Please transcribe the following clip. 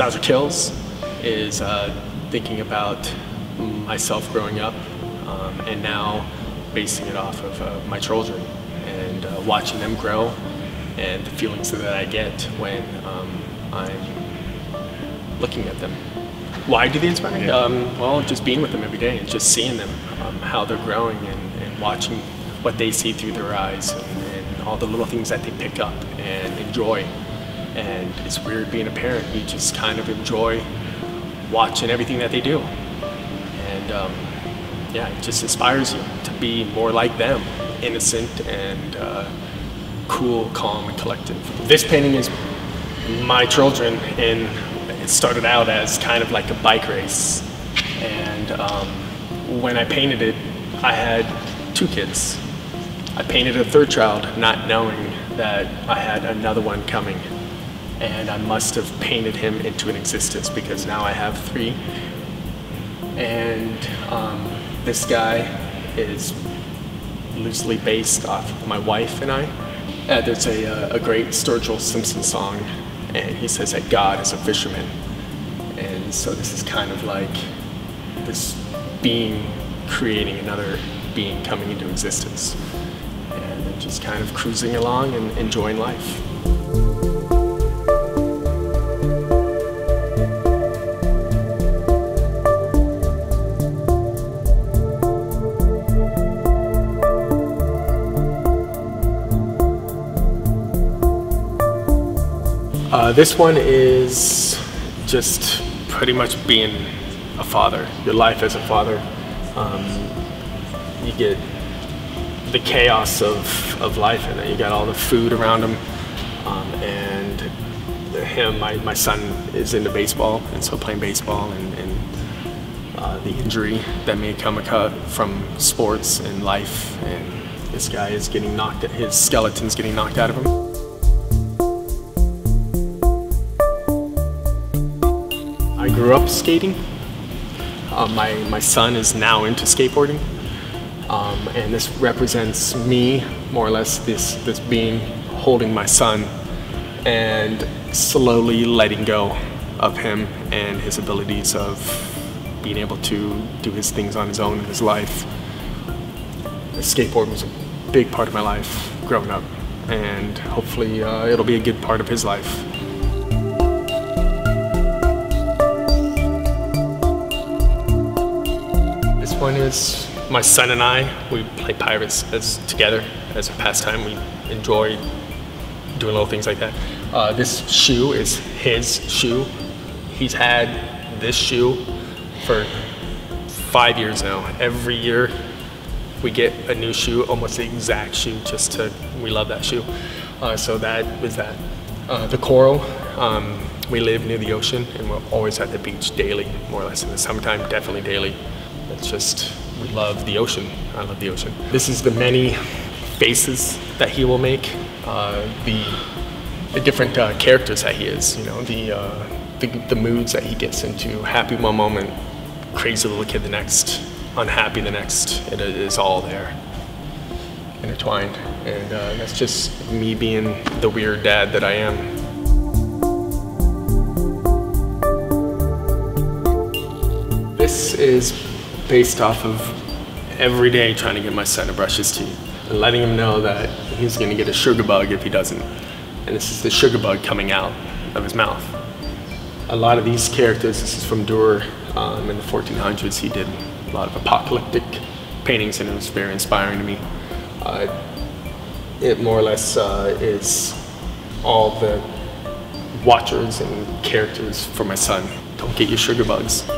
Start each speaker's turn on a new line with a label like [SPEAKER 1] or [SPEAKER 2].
[SPEAKER 1] Nostalgia Kills is uh, thinking about myself growing up um, and now basing it off of uh, my children and uh, watching them grow and the feelings that I get when um, I'm looking at them. Why do they inspire me? Um, well, just being with them every day and just seeing them, um, how they're growing and, and, watching what they see through their eyes and, and all the little things that they pick up and enjoy. And it's weird being a parent. You just kind of enjoy watching everything that they do. And um, yeah, it just inspires you to be more like them, innocent and uh, cool, calm, and collective. This painting is my children, and it started out as kind of like a bike race. And um, when I painted it, I had two kids. I painted a third child, not knowing that I had another one coming. And I must have painted him into an existence because now I have three. And um, this guy is loosely based off of my wife and I. Uh, there's a, uh, a great Sturgill Simpson song, and he says that God is a fisherman. And so this is kind of like this being creating another being coming into existence. And just kind of cruising along and enjoying life. Uh, this one is just pretty much being a father, your life as a father. Um, you get the chaos of, of life and you got all the food around him. Um, and him, my, my son is into baseball and so playing baseball and, and uh, the injury that may come from sports and life and this guy is getting knocked, his skeleton's getting knocked out of him. Grew up skating. Uh, my, my son is now into skateboarding. Um, and this represents me, more or less, this, this being holding my son and slowly letting go of him and his abilities of being able to do his things on his own in his life. Skateboarding was a big part of my life growing up, and hopefully uh, it'll be a good part of his life. Is my son and I, we play pirates as together as a pastime. We enjoy doing little things like that. Uh, this shoe is his shoe. He's had this shoe for five years now. Every year we get a new shoe, almost the exact shoe, just to, we love that shoe. Uh, so that was that. Uh, the coral, um, we live near the ocean and we're always at the beach daily, more or less in the summertime, definitely daily. Just, we love the ocean. I love the ocean. This is the many faces that he will make, uh, the, the different uh, characters that he is, you know, the, uh, the, the moods that he gets into, happy one moment, crazy little kid the next, unhappy the next. It is all there, intertwined. And uh, that's just me being the weird dad that I am. This is based off of every day trying to get my son to brush his teeth and letting him know that he's gonna get a sugar bug if he doesn't. And this is the sugar bug coming out of his mouth. A lot of these characters, this is from Durer um, in the 1400s, he did a lot of apocalyptic paintings and it was very inspiring to me. Uh, it more or less uh, is all the watchers and characters for my son. Don't get your sugar bugs.